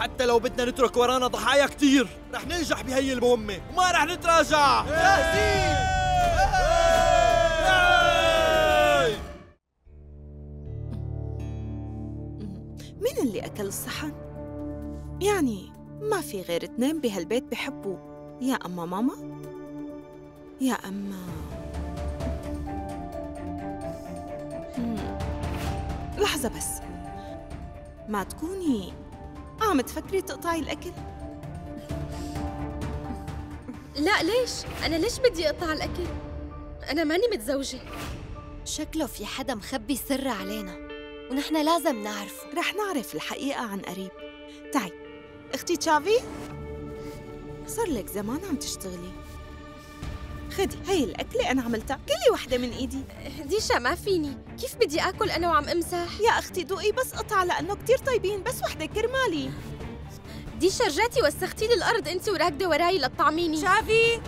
حتى لو بدنا نترك ورانا ضحايا كتير. رح ننجح بهي المهمة وما رح نتراجع. جاهزين مين اللي أكل الصحن؟ يعني ما في غير اتنين بهالبيت بحبوا يا أما ماما يا أما. لحظة بس. ما تكوني عم تفكري تقطعي الأكل؟ لا ليش؟ أنا ليش بدي أقطع الأكل؟ أنا ماني متزوجة شكله في حدا مخبي سر علينا ونحن لازم نعرفه رح نعرف الحقيقة عن قريب تعي أختي تشافي صار لك زمان عم تشتغلي خدي هي الأكلة أنا عملتها. كلي وحدة من إيدي. ديشا ما فيني. كيف بدي آكل أنا وعم أمسح؟ يا أختي دوقي بس قطعة لأنه كتير طيبين بس وحدة كرمالي. ديشا رجعتي وسختي لي الأرض أنت وراكدة وراي لتطعميني شافي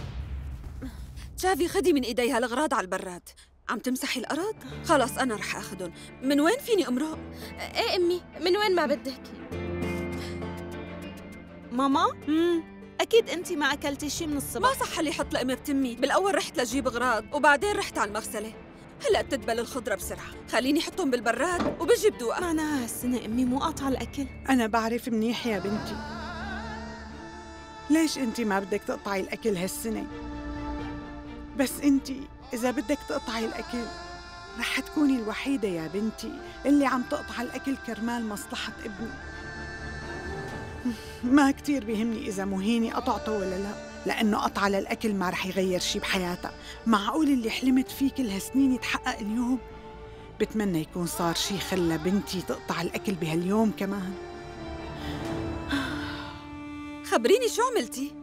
شافي خدي من ايدي هالغراض على البراد. عم تمسحي الأرض؟ خلص أنا رح اخذهم من وين فيني أمرق؟ إيه أمي من وين ما بدك؟ ماما؟ مم. أكيد أنت ما أكلتي شي من ما الصبح صح لي حط لقمة بتمي بالأول رحت لجيب غراض وبعدين رحت على المغسلة. هلأ بتدبل الخضرة بسرعة. خليني حطهم بالبراد وبجي بدوقها معناها هالسنة أمي مو قاطعة الأكل. أنا بعرف منيح يا بنتي. ليش أنت ما بدك تقطعي الأكل هالسنة؟ بس أنت إذا بدك تقطعي الأكل رح تكوني الوحيدة يا بنتي اللي عم تقطع الأكل كرمال مصلحة ابني. ما كتير بيهمني إذا مهيني قطعته ولا لا لأنه قطع للأكل ما رح يغير شي بحياتها. معقول اللي حلمت فيه كل هالسنين يتحقق اليوم؟ بتمنى يكون صار شي خلى بنتي تقطع الأكل بهاليوم كمان. خبريني شو عملتي؟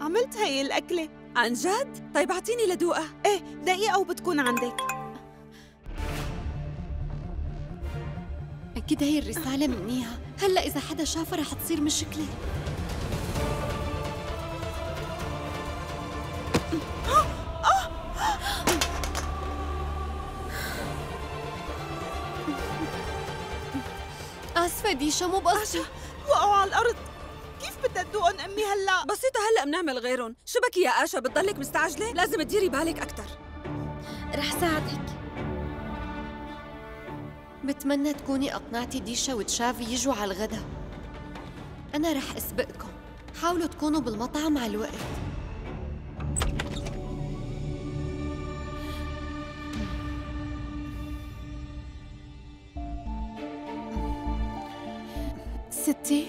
عملت هي الأكلة. عن جد؟ طيب اعطيني لدوقها إيه دقيقة وبتكون عندك. أكيد هي الرسالة منيها. هلأ إذا حدا شافها رح تصير مشكلة آسفة ديشا مو بقصدي وقعوا على الأرض. كيف بدها تدوقن أمي هلأ؟ بسيطة هلأ بنعمل غيرهم. شو بكي يا آشا؟ بتضلك مستعجلة؟ لازم تديري بالك أكتر. رح ساعدك. بتمنى تكوني أقنعتي ديشا وتشافي يجوا على الغدا. أنا رح أسبقكم. حاولوا تكونوا بالمطعم على الوقت. ستي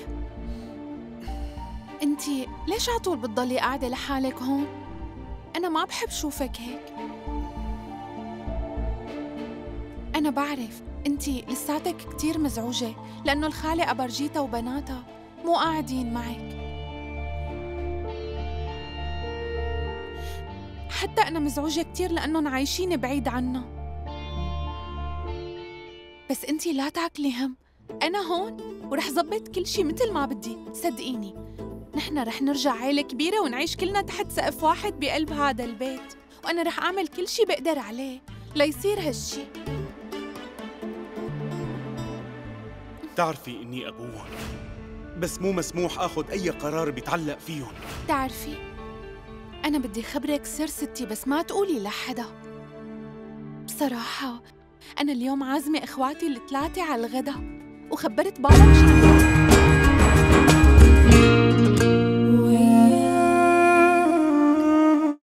انتي ليش على طول بتضلي قاعدة لحالك هون؟ أنا ما بحب شوفك هيك. أنا بعرف. أنتي لساتك كتير مزعوجة لأنه الخالة أبرجيتا وبناتها مو قاعدين معك. حتى أنا مزعوجة كتير لأنهم عايشين بعيد عنا. بس أنتي لا تاكلي هم. أنا هون ورح زبط كل شي مثل ما بدي. صدقيني. نحن رح نرجع عيلة كبيرة ونعيش كلنا تحت سقف واحد بقلب هذا البيت. وأنا رح أعمل كل شي بقدر عليه ليصير هالشي. بتعرفي إني أبوهم بس مو مسموح آخذ أي قرار بيتعلق فيهم تعرفي أنا بدي خبرك سر ستي بس ما تقولي لحدا. بصراحة أنا اليوم عازمة إخواتي الثلاثة على الغدا وخبرت بابا بشي